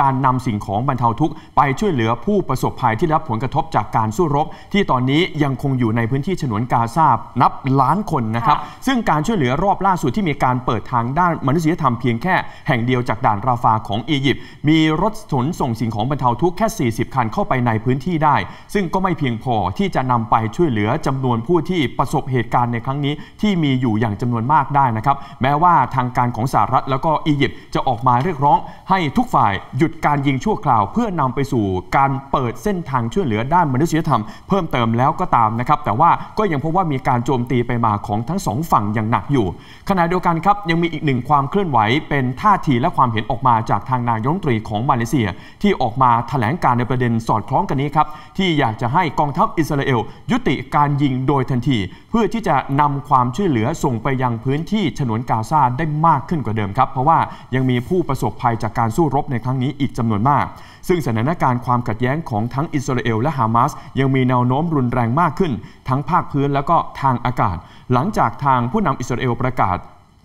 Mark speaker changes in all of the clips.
Speaker 1: การนำสิ่งของบรรเทาทุกข์ไปช่วยเหลือผู้ประสบภัยที่รับผลกระทบจากการสู้รบ ที่ตอนนี้ยังคงอยู่ในพื้นที่ฉนวนกาซาบนับล้านคนนะครับ ซึ่งการช่วยเหลือรอบล่าสุดที่มีการเปิดทางด้านมนุษยธรรมเพียงแค่แห่งเดียวจากด่านราฟาของอียิปต์มีรถขนส่งสิ่งของบรรเทาทุกข์แค่ 40 คันเข้าไปในพื้นที่ได้ ซึ่งก็ไม่เพียงพอที่จะนำไปช่วยเหลือจำนวนผู้ที่ประสบเหตุการณ์ในครั้งนี้ ที่มีอยู่อย่างจำนวนมากได้นะครับแม้ว่าทางการของสหรัฐแล้วก็อียิปต์จะออกมาเรียกร้องให้ทุกฝ่ายหยุดการยิงชั่วคราว เพื่อนำไปสู่การเปิดเส้นทางช่วยเหลือด้านมนุษยธรรม เพิ่มเติมแล้วก็ตามนะครับแต่ว่าก็ยังพบว่ามีการโจมตีไปมาของทั้งสองฝั่งอย่างหนักอยู่ขณะเดียวกันครับยังมีอีกหนึ่งความเคลื่อนไหวเป็นท่าทีและความเห็นออกมาจากทางนายกรัฐมนตรีของมาเลเซีย ที่ออกมาแถลงการในประเด็นสอดคล้องกันนี้ครับที่อยากจะให้กองทัพอิสราเอล ยุติการยิงโดยทันที เพื่อที่จะนำความช่วยเหลือส่งไปยังพื้นที่ฉนวนกาซาได้มากขึ้นกว่าเดิมครับ เพราะว่ายังมีผู้ประสบภัยจากการสู้รบในครั้งนี้อีกจำนวนมาก ซึ่งสถานการณ์ความขัดแย้งของทั้งอิสราเอลและฮามาสยังมีแนวโน้มรุนแรงมากขึ้น ทั้งภาคพื้นแล้วก็ทางอากาศ หลังจากทางผู้นำอิสราเอลประกาศ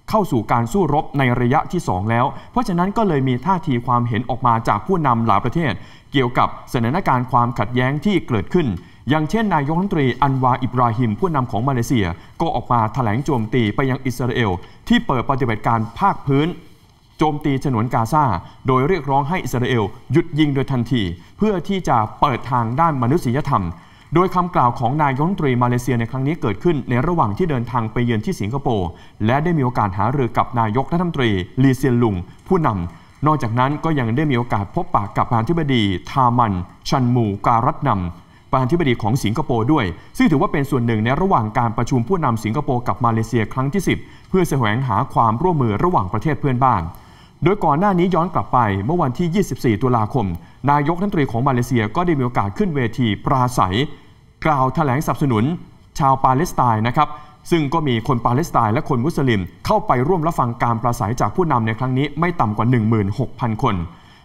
Speaker 1: เข้าสู่การสู้รบในระยะที่ 2 แล้ว เพราะฉะนั้นก็เลยมีท่าทีความเห็นออกมาจากผู้นำหลายประเทศ เกี่ยวกับสถานการณ์ความขัดแย้งที่เกิดขึ้น อย่างเช่น นายกรัฐมนตรีอันวาอิบราฮิม ผู้นำของมาเลเซีย ก็ออกมาแถลงโจมตีไปยังอิสราเอล ที่เปิดปฏิบัติการภาคพื้น จมตีฉนวนกาซาโดยเรียกร้องให้อิสราเอลหยุดยิงโดยทันที เพื่อที่จะเปิดทางด้านมนุษยธรรม โดยคำกล่าวของนายกรัฐมนตรีมาเลเซียในครั้งนี้เกิดขึ้นในระหว่างที่เดินทางไปเยือนที่สิงคโปร์และได้มีโอกาสหารือกับนายกรัฐมนตรีลีเซียนลุง ผู้นำนอกจากนั้นก็ยังได้มีโอกาสพบปะกับประธานธิบดี ทามัน ชันมูการัตนำประธานธิบดีของสิงคโปร์ด้วย ซึ่งถือว่าเป็นส่วนหนึ่งในระหว่างการประชุมผู้นำสิงคโปร์กับมาเลเซียครั้งที่ 10 เพื่อแสวงหาความร่วมมือระหว่างประเทศเพื่อนบ้าน โดยก่อนหน้านี้ย้อนกลับไปเมื่อวันที่ 24 ตุลาคม นายกรัฐมนตรีของมาเลเซียก็ได้มีโอกาสขึ้นเวทีปราศัย กล่าวแถลงสนับสนุน ชาวปาเลสไตน์นะครับ ซึ่งก็มีคนปาเลสไตน์และคนมุสลิม เข้าไปร่วมรับฟังการปราศัยจากผู้นำในครั้งนี้ไม่ต่ำกว่า 16,000 คน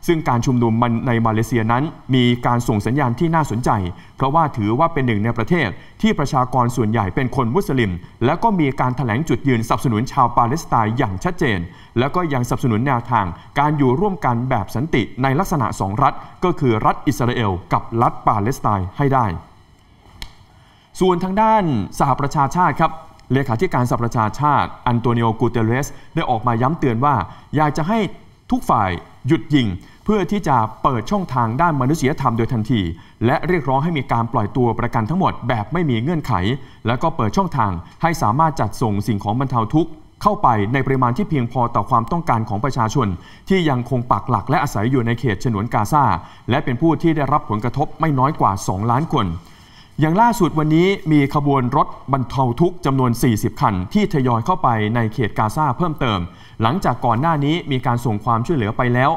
Speaker 1: ซึ่งการชุมนุมมันในมาเลเซียนั้น มีการส่งสัญญาณที่น่าสนใจ เพราะว่าถือว่าเป็นหนึ่งในประเทศ ที่ประชากรส่วนใหญ่เป็นคนมุสลิม และก็มีการแถลงจุดยืนสนับสนุนชาวปาเลสไตน์อย่างชัดเจน แล้วก็ยังสนับสนุนแนวทาง การอยู่ร่วมกันแบบสันติในลักษณะสองรัฐ ก็คือรัฐอิสราเอล กับรัฐปาเลสไตน์ให้ได้ ส่วนทางด้านสหประชาชาติครับเลขาธิการสหประชาชาติ อันโตนิโอกูเตเรส ได้ออกมาย้ำเตือนว่า อยากจะให้ทุกฝ่าย หยุดยิง เพื่อที่จะเปิดช่องทางด้านมนุษยธรรมโดยทันที และเรียกร้องให้มีการปล่อยตัวประกันทั้งหมดแบบไม่มีเงื่อนไข แล้วก็เปิดช่องทางให้สามารถจัดส่งสิ่งของบรรเทาทุกข์เข้าไปในปริมาณที่เพียงพอต่อความต้องการของประชาชน ที่ยังคงปักหลักและอาศัยอยู่ในเขตฉนวนกาซาและเป็นผู้ที่ได้รับผลกระทบไม่น้อยกว่า 2 ล้านคน อย่างล่าสุดวันนี้มีขบวนรถบรรเทาทุกข์จำนวน 40 คัน ที่ทยอยเข้าไปในเขตกาซาเพิ่มเติม หลังจากก่อนหน้านี้มีการส่งความช่วยเหลือไปแล้ว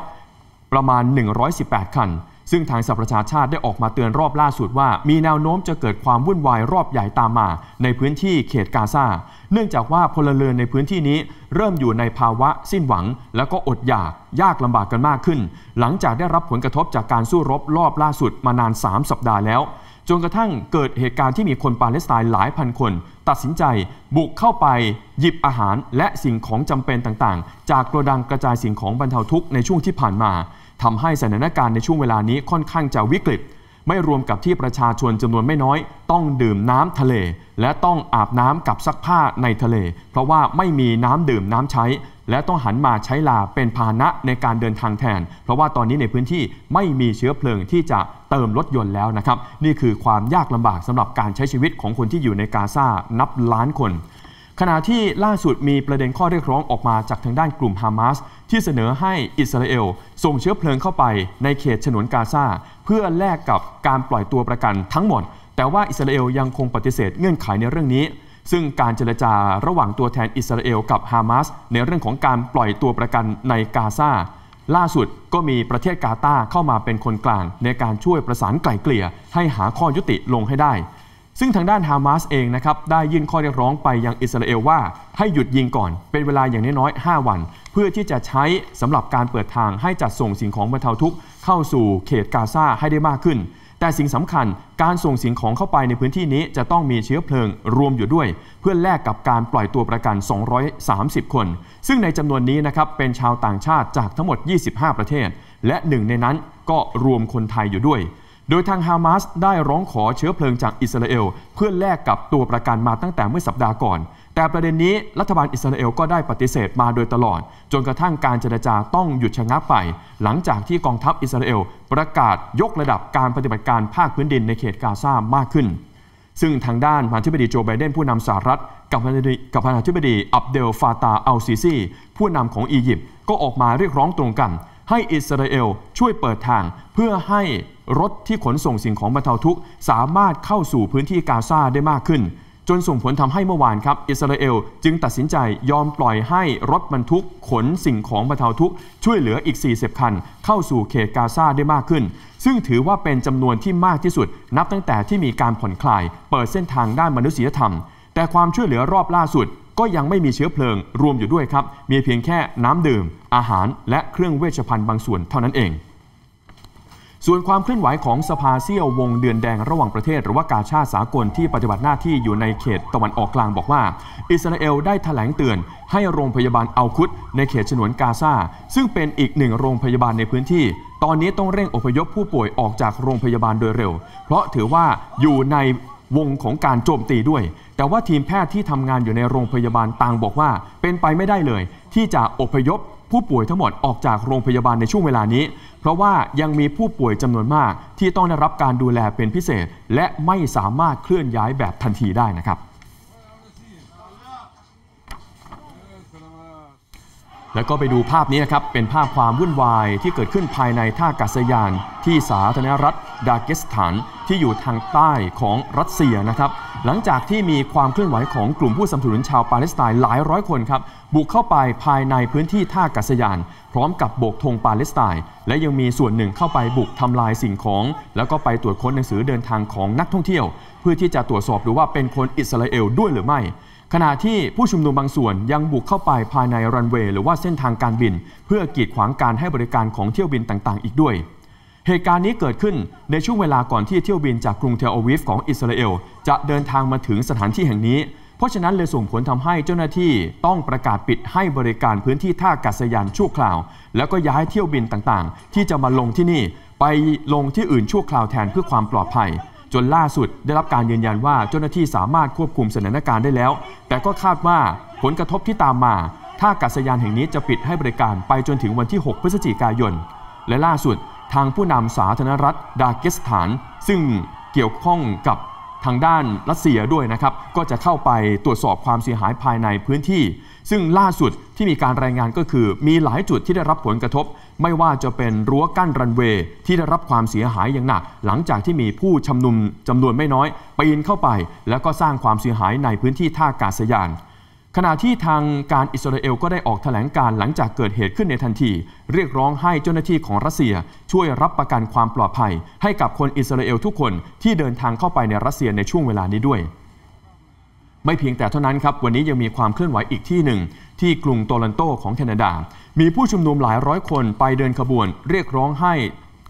Speaker 1: ประมาณ 118 คัน ซึ่งทางสหประชาชาติได้ออกมาเตือนรอบล่าสุดว่า มีแนวโน้มจะเกิดความวุ่นวายรอบใหญ่ตามมา ในพื้นที่เขตกาซาเนื่องจากว่าพลเรือนในพื้นที่นี้ เริ่มอยู่ในภาวะสิ้นหวัง แล้วก็อดอยากยากลำบากกันมากขึ้น หลังจากได้รับผลกระทบจากการสู้รบรอบล่าสุดมานาน 3 สัปดาห์แล้ว จนกระทั่งเกิดเหตุการณ์ที่มีคนปาเลสไตน์หลายพันคน ตัดสินใจบุกเข้าไปหยิบอาหารและสิ่งของจำเป็นต่างๆ จากกระดังกระจายสิ่งของบรรเทาทุกข์ในช่วงที่ผ่านมาทำให้สถานการณ์ในช่วงเวลานี้ค่อนข้างจะวิกฤต ไม่รวมกับที่ประชาชนจำนวนไม่น้อย ต้องดื่มน้ำทะเล และต้องอาบน้ำกับซักผ้าในทะเล เพราะว่าไม่มีน้ำดื่มน้ำใช้ และต้องหันมาใช้ลาเป็นพาหนะในการเดินทางแทน เพราะว่าตอนนี้ในพื้นที่ไม่มีเชื้อเพลิงที่จะเติมรถยนต์แล้วนะครับ นี่คือความยากลำบากสำหรับการใช้ชีวิตของคนที่อยู่ในกาซานับล้านคนขณะที่ล่าสุดมีประเด็นข้อเรียกร้องออกมาจากทางด้านกลุ่มฮามาสที่เสนอให้อิสราเอล ส่งเชื้อเพลิงเข้าไปในเขตฉนวนกาซาเพื่อแลกกับการปล่อยตัวประกันทั้งหมด แต่ว่าอิสราเอลยังคงปฏิเสธเงื่อนไขในเรื่องนี้ ซึ่งการเจรจาระหว่างตัวแทนอิสราเอลกับฮามาสในเรื่องของการปล่อยตัวประกันในกาซาล่าสุดก็มีประเทศกาตาเข้ามาเป็นคนกลาง ในการช่วยประสานไกล่เกลี่ย ให้หาข้อยุติลงให้ได้ ซึ่งทางด้านฮามาสเองนะครับได้ยื่นข้อเรียกร้องไปยังอิสราเอลว่าให้หยุดยิงก่อน เป็นเวลาอย่างน้อยๆ5วัน เพื่อที่จะใช้สำหรับการเปิดทางให้จัดส่งสิ่งของบรรเทาทุกข์เข้าสู่เขตกาซาให้ได้มากขึ้น แต่สิ่งสำคัญการส่งสิ่งของเข้าไปในพื้นที่นี้จะต้องมีเชื้อเพลิงรวมอยู่ด้วย เพื่อแลกกับการปล่อยตัวประกัน 230 คน ซึ่งในจำนวนนี้นะครับเป็นชาวต่างชาติจากทั้งหมด 25 ประเทศ และหนึ่งในนั้นก็รวมคนไทยอยู่ด้วย โดยทางฮามาสได้ร้องขอเชื้อเพลิงจากอิสราเอล เพื่อแลกกับตัวประกันมาตั้งแต่เมื่อสัปดาห์ก่อน แต่ประเด็นนี้รัฐบาลอิสราเอลก็ได้ปฏิเสธมาโดยตลอด จนกระทั่งการเจรจาต้องหยุดชะงักไป หลังจากที่กองทัพอิสราเอลประกาศยกระดับการปฏิบัติการภาคพื้นดินในเขตกาซามากขึ้น ซึ่งทางด้านประธานาธิบดีโจไบเดนผู้นำสหรัฐกับประธานาธิบดีกับประธานาธิบดีอับเดลฟาตาอัลซีซีผู้นำของอียิปต์ก็ออกมาเรียกร้องตรงกัน ให้อิสราเอลช่วยเปิดทางเพื่อให้รถที่ขนส่งสิ่งของบรรเทาทุกข์สามารถเข้าสู่พื้นที่กาซาได้มากขึ้น จนส่งผลทำให้เมื่อวานครับอิสราเอลจึงตัดสินใจยอมปล่อยให้รถบรรทุกขนสิ่งของบรรเทาทุกข์ช่วยเหลืออีก 40 คัน เข้าสู่เขตกาซาได้มากขึ้น ซึ่งถือว่าเป็นจำนวนที่มากที่สุด นับตั้งแต่ที่มีการผ่อนคลาย เปิดเส้นทางด้านมนุษยธรรม แต่ความช่วยเหลือรอบล่าสุด ก็ยังไม่มีเชื้อเพลิงรวมอยู่ด้วยครับมีเพียงแค่น้ำดื่ม อาหารและเครื่องเวชภัณฑ์บางส่วนเท่านั้นเอง ส่วนความเคลื่อนไหวของสภาเซี่ยววงเดือนแดงระหว่างประเทศ หรือว่ากาชาติสากลที่ปฏิบัติหน้าที่อยู่ในเขตตะวันออกกลางบอกว่า อิสราเอลได้แถลงเตือน ให้โรงพยาบาลอัลคุดในเขตฉนวนกาซาซึ่งเป็นอีกหนึ่งโรงพยาบาลในพื้นที่ ตอนนี้ต้องเร่งอพยพผู้ป่วยออกจากโรงพยาบาลโดยเร็ว เพราะถือว่าอยู่ในวงของการโจมตีด้วย แต่ว่าทีมแพทย์ที่ทำงานอยู่ในโรงพยาบาลต่างบอกว่า เป็นไปไม่ได้เลย ที่จะอพยพ ผู้ป่วยทั้งหมดออกจากโรงพยาบาลในช่วงเวลานี้ เพราะว่ายังมีผู้ป่วยจำนวนมาก ที่ต้องได้รับการดูแลเป็นพิเศษ และไม่สามารถเคลื่อนย้ายแบบทันทีได้นะครับแล้วก็ไปดูภาพนี้นะครับ เป็นภาพความวุ่นวายที่เกิดขึ้นภายในท่าอากาศยาน ที่สาธารณรัฐดาเกสถานที่อยู่ทางใต้ของรัสเซียนะครับ หลังจากที่มีความเคลื่อนไหวของกลุ่มผู้สนับสนุนชาวปาเลสไตน์หลายร้อยคนครับ บุกเข้าไปภายในพื้นที่ท่ากาศยาน พร้อมกับโบกธงปาเลสไตน์และยังมีส่วนหนึ่งเข้าไปบุกทำลายสิ่งของ แล้วก็ไปตรวจค้นหนังสือเดินทางของนักท่องเที่ยว เพื่อที่จะตรวจสอบดูว่าเป็นคนอิสราเอลด้วยหรือไม่ขณะที่ผู้ชุมนุมบางส่วนยังบุกเข้าไปภายในรันเวย์หรือว่าเส้นทางการบิน เพื่อกีดขวางการให้บริการของเที่ยวบินต่างๆ อีกด้วย เหตุการณ์นี้เกิดขึ้นในช่วงเวลาก่อนที่เที่ยวบินจากกรุงเทลอาวิฟของอิสราเอลจะเดินทางมาถึงสถานที่แห่งนี้ เพราะฉะนั้นเลยส่งผลทำให้เจ้าหน้าที่ต้องประกาศปิดให้บริการพื้นที่ท่าอากาศยานชั่วคราว แล้วก็ย้ายเที่ยวบินต่างๆ ที่จะมาลงที่นี่ไปลงที่อื่นชั่วคราวแทนเพื่อความปลอดภัย จนล่าสุดได้รับการยืนยันว่าเจ้าหน้าที่สามารถควบคุมสถานการณ์ได้แล้ว แต่ก็คาดว่าผลกระทบที่ตามมาท่าอากาศยานแห่งนี้จะปิดให้บริการไปจนถึงวันที่ 6 พฤศจิกายน และล่าสุด ทางผู้นำสาธารณรัฐดาเกสถาน ซึ่งเกี่ยวข้องกับทางด้านรัสเซียด้วยนะครับ ก็จะเข้าไปตรวจสอบความเสียหายภายในพื้นที่ ซึ่งล่าสุดที่มีการรายงานก็คือ มีหลายจุดที่ได้รับผลกระทบ ไม่ว่าจะเป็นรั้วกั้นรันเวย์ที่ได้รับความเสียหายอย่างหนัก หลังจากที่มีผู้ชุมนุมจำนวนไม่น้อยปีนเข้าไป แล้วก็สร้างความเสียหายในพื้นที่ท่าอากาศยาน ขณะที่ทางการอิสราเอลก็ได้ออกแถลงการหลังจากเกิดเหตุขึ้นในทันที เรียกร้องให้เจ้าหน้าที่ของรัสเซีย ช่วยรับประกันความปลอดภัย ให้กับคนอิสราเอลทุกคนที่เดินทางเข้าไปในรัสเซียในช่วงเวลานี้ด้วย ไม่เพียงแต่เท่านั้นครับ วันนี้ยังมีความเคลื่อนไหวอีกที่หนึ่ง ที่กรุงโตลันโตของแคนาดา มีผู้ชุมนุมหลายร้อยคนไปเดินขบวน เรียกร้องให้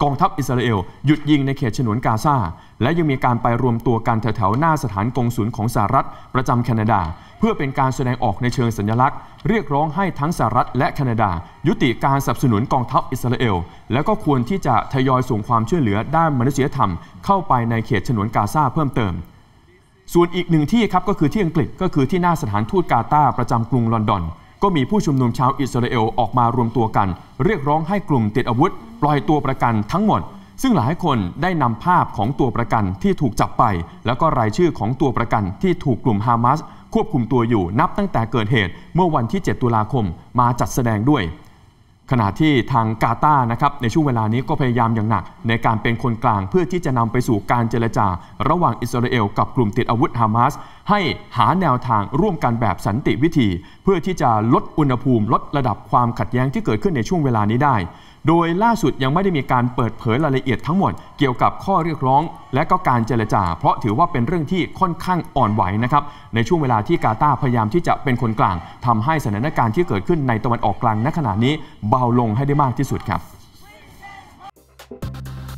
Speaker 1: กองทัพอิสราเอลหยุดยิงในเขตฉนวนกาซาและยังมีการไปรวมตัวกันแถวๆหน้าสถานกงสุลของสหรัฐประจำแคนาดา เพื่อเป็นการแสดงออกในเชิงสัญลักษณ์ เรียกร้องให้ทั้งสหรัฐและแคนาดา ยุติการสนับสนุนกองทัพอิสราเอล และก็ควรที่จะทยอยส่งความช่วยเหลือด้านมนุษยธรรม เข้าไปในเขตฉนวนกาซาเพิ่มเติม ส่วนอีกหนึ่งที่ครับก็คือที่อังกฤษก็คือที่หน้าสถานทูตกาตาร์ประจำกรุงลอนดอนก็มีผู้ชุมนุมชาวอิสราเอลออกมารวมตัวกัน เรียกร้องให้กลุ่มติดอาวุธ ปล่อยตัวประกันทั้งหมด ซึ่งหลายคนได้นำภาพของตัวประกันที่ถูกจับไป แล้วก็รายชื่อของตัวประกันที่ถูกกลุ่มฮามาสควบคุมตัวอยู่นับตั้งแต่เกิดเหตุ เมื่อวันที่ 7 ตุลาคมมาจัดแสดงด้วย ขณะที่ทางกาตานะครับในช่วงเวลานี้ก็พยายามอย่างหนัก ในการเป็นคนกลางเพื่อที่จะนำไปสู่การเจรจา ระหว่างอิสราเอลกับกลุ่มติดอาวุธฮามาสให้หาแนวทางร่วมกันแบบสันติวิธี เพื่อที่จะลดอุณหภูมิ ลดระดับความขัดแย้งที่เกิดขึ้นในช่วงเวลานี้ได้ โดยล่าสุดยังไม่ได้มีการเปิดเผยรายละเอียดทั้งหมด เกี่ยวกับข้อเรียกร้อง และก็การเจรจา เพราะถือว่าเป็นเรื่องที่ค่อนข้างอ่อนไหวนะครับในช่วงเวลาที่กาตาพยายามที่จะเป็นคนกลางทำให้สถานการณ์ที่เกิดขึ้นในตะวันออกกลางณขณะนี้เบาลงให้ได้มากที่สุดครับ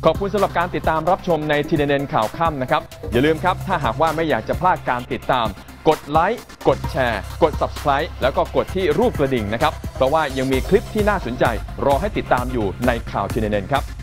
Speaker 1: ขอบคุณสำหรับการติดตามรับชมในทีเด็นข่าวค่ำนะครับ อย่าลืมครับ ถ้าหากว่าไม่อยากจะพลาดการติดตาม กดไลค์ กดแชร์ กด subscribe แล้วก็กดที่รูปกระดิ่งนะครับ เพราะว่ายังมีคลิปที่น่าสนใจรอให้ติดตามอยู่ในข่าวทีเนนครับ